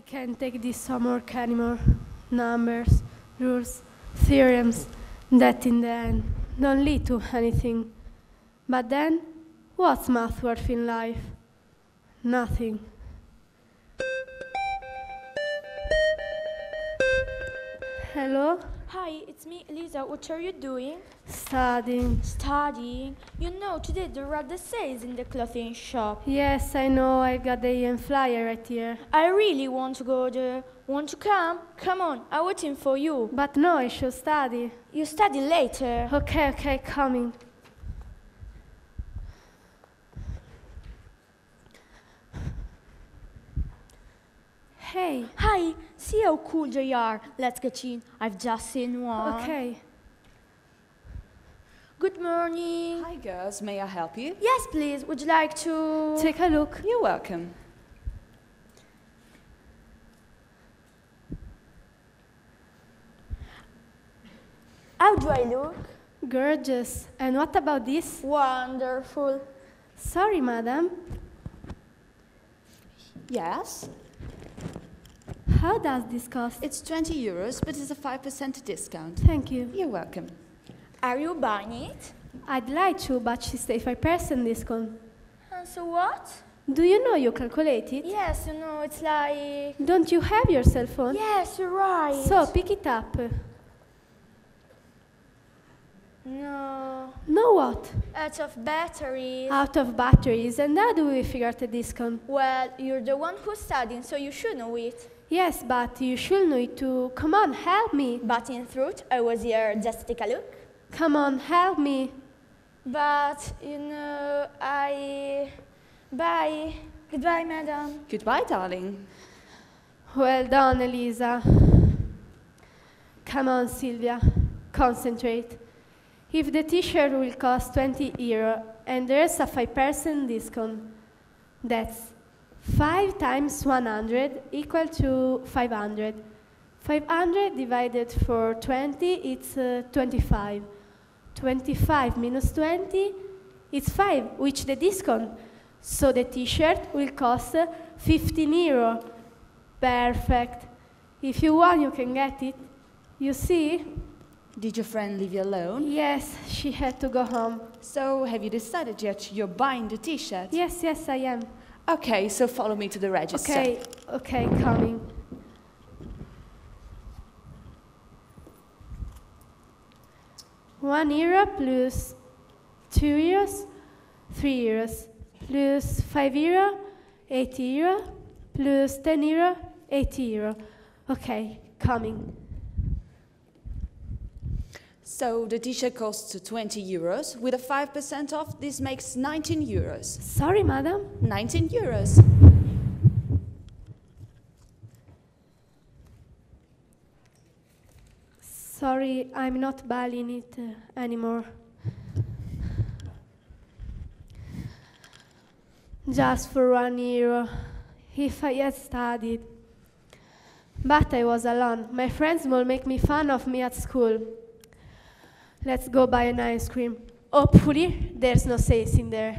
I can't take this homework anymore. Numbers, rules, theorems that in the end don't lead to anything. But then, what's math worth in life? Nothing. Hello? Hi, it's me, Elisa. What are you doing? Studying. Studying. You know, today there are the sales in the clothing shop. Yes, I know, I got the EM flyer right here. I really want to go there. Want to come? Come on, I'm waiting for you. But no, I should study. You study later. Okay, okay, coming. Hey, Hi, see how cool they are. Let's get in. I've just seen one. okay. Good morning. Hi girls, may I help you? Yes, please. Would you like to? Take a look. You're welcome. How do I look? Gorgeous. And what about this? Wonderful. Sorry, madam. Yes, How does this cost? it's 20 euros, but it's a 5% discount. Thank you. You're welcome. Are you buying it? I'd like to, but she she's 35% discount. And so what? Do you know you calculate it? Yes, you know, it's like. Don't you have your cell phone? Yes, you're right. So pick it up. No. No what? Out of batteries. Out of batteries, and how do we figure out the discount? Well, you're the one who's studying, so you should know it. Yes, but you should know it too. Come on, help me. But in truth, I was here just to take a look. Come on, help me. But, you know, I. Bye. Goodbye, madam. Goodbye, darling. Well done, Elisa. Come on, Sylvia. Concentrate. If the t-shirt will cost 20 euro and there's a 5% discount, that's 5 times 100 equal to 500. 500 divided for 20, it's uh, 25. 25 minus 20, is 5, which the discount. So the t-shirt will cost uh, 15 euro. Perfect. If you want, you can get it. You see? Did your friend leave you alone? Yes, she had to go home. So, have you decided yet you're buying the t shirt? Yes, yes, I am. Okay, so follow me to the register. Okay, okay, coming. One euro plus two euros, three euros, plus five euro, eight euro, plus ten euro, eighty euro. Okay, coming. So, the t shirt costs 20 euros. With a 5% off, this makes 19 euros. Sorry, madam. 19 euros. Sorry, I'm not buying it uh, anymore. Just for one euro, if I had studied. But I was alone. My friends will make me fun of me at school. Let's go buy an ice cream. Hopefully, there's no sales in there.